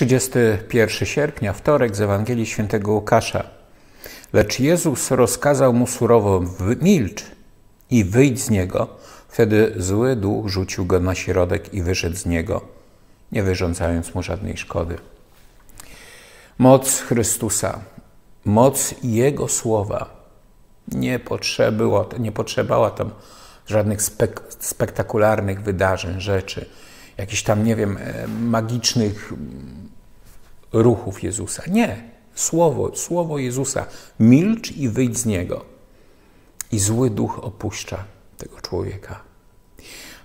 31 sierpnia, wtorek z Ewangelii Świętego Łukasza. Lecz Jezus rozkazał mu surowo: milcz i wyjdź z niego. Wtedy zły duch rzucił go na środek i wyszedł z niego, nie wyrządzając mu żadnej szkody. Moc Chrystusa, moc Jego słowa nie, potrzebowała, nie potrzebowała tam żadnych spek spektakularnych wydarzeń, rzeczy, jakichś tam, nie wiem, e, magicznych ruchów Jezusa. Nie. Słowo, słowo Jezusa. Milcz i wyjdź z niego. I zły duch opuszcza tego człowieka.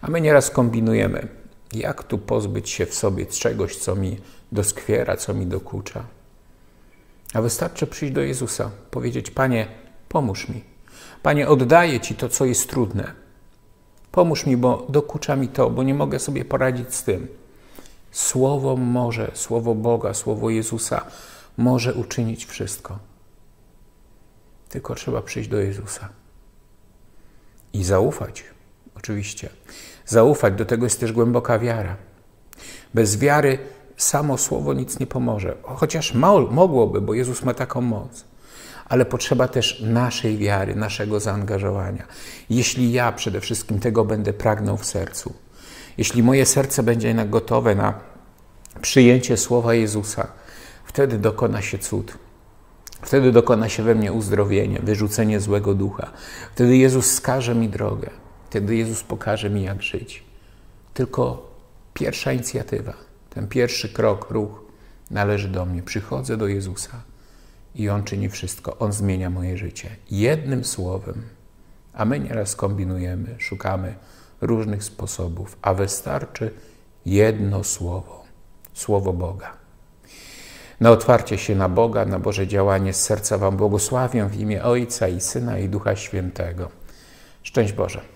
A my nieraz kombinujemy, jak tu pozbyć się w sobie czegoś, co mi doskwiera, co mi dokucza. A wystarczy przyjść do Jezusa, powiedzieć: Panie, pomóż mi. Panie, oddaję Ci to, co jest trudne. Pomóż mi, bo dokucza mi to, bo nie mogę sobie poradzić z tym. Słowo może, słowo Boga, słowo Jezusa może uczynić wszystko. Tylko trzeba przyjść do Jezusa i zaufać, oczywiście. Zaufać, do tego jest też głęboka wiara. Bez wiary samo słowo nic nie pomoże. Chociaż mogłoby, bo Jezus ma taką moc. Ale potrzeba też naszej wiary, naszego zaangażowania. Jeśli ja przede wszystkim tego będę pragnął w sercu, jeśli moje serce będzie jednak gotowe na przyjęcie słowa Jezusa, wtedy dokona się cud. Wtedy dokona się we mnie uzdrowienie, wyrzucenie złego ducha. Wtedy Jezus skaże mi drogę. Wtedy Jezus pokaże mi, jak żyć. Tylko pierwsza inicjatywa, ten pierwszy krok, ruch należy do mnie. Przychodzę do Jezusa i On czyni wszystko. On zmienia moje życie. Jednym słowem. A my nieraz kombinujemy, szukamy różnych sposobów, a wystarczy jedno słowo słowo Boga. Na otwarcie się na Boga, na Boże działanie z serca Wam błogosławię w imię Ojca i Syna i Ducha Świętego. Szczęść Boże.